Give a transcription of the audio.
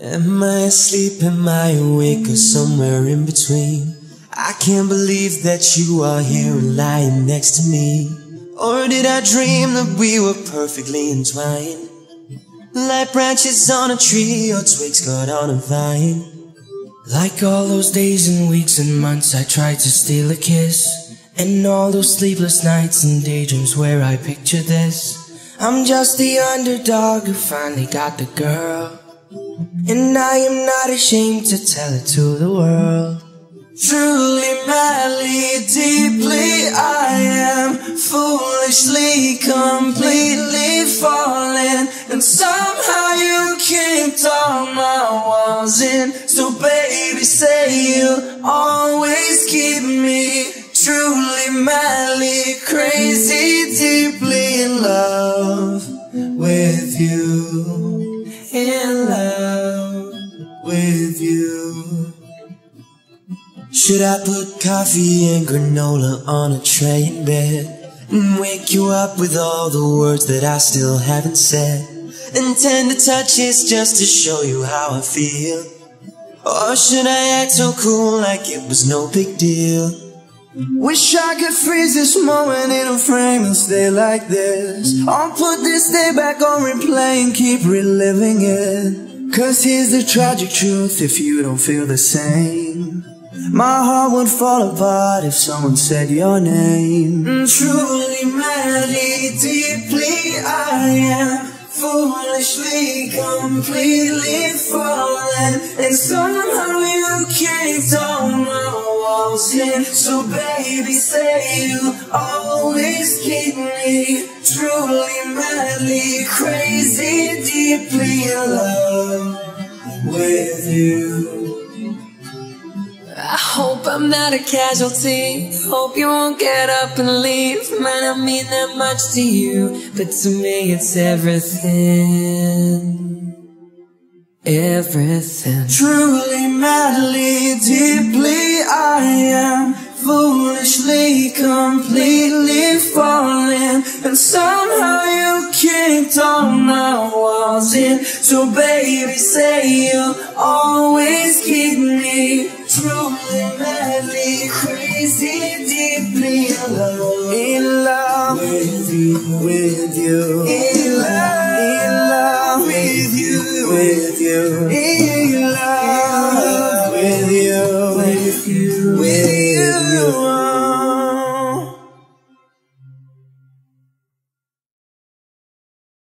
Am I asleep, am I awake, or somewhere in between? I can't believe that you are here lying next to me. Or did I dream that we were perfectly entwined? Like branches on a tree or twigs caught on a vine. Like all those days and weeks and months I tried to steal a kiss. And all those sleepless nights and daydreams where I picture this. I'm just the underdog who finally got the girl. And I am not ashamed to tell it to the world. Truly, madly, deeply, I am foolishly, completely falling. And somehow you kicked all my walls in. So, baby, say you'll always keep me truly, madly, crazy, deeply in love with you. In love with you. Should I put coffee and granola on a tray in bed and wake you up with all the words that I still haven't said? And tender touches just to show you how I feel? Or should I act so cool like it was no big deal? Wish I could freeze this moment in a frame and stay like this. I'll put this day back on replay and keep reliving it. Cause here's the tragic truth if you don't feel the same. My heart would fall apart if someone said your name. Truly, madly, deeply, I am foolishly, completely fallen. And somehow walls. So, baby, say you always keep me truly, madly, crazy, deeply in love with you. I hope I'm not a casualty. Hope you won't get up and leave. Might not mean that much to you, but to me it's everything. Everything. Truly, madly, deeply, completely falling And somehow you kicked on my walls in. So baby, say you'll always keep me Truly, madly, crazy, deeply in love In love with you, with you In love, in love with you, with you.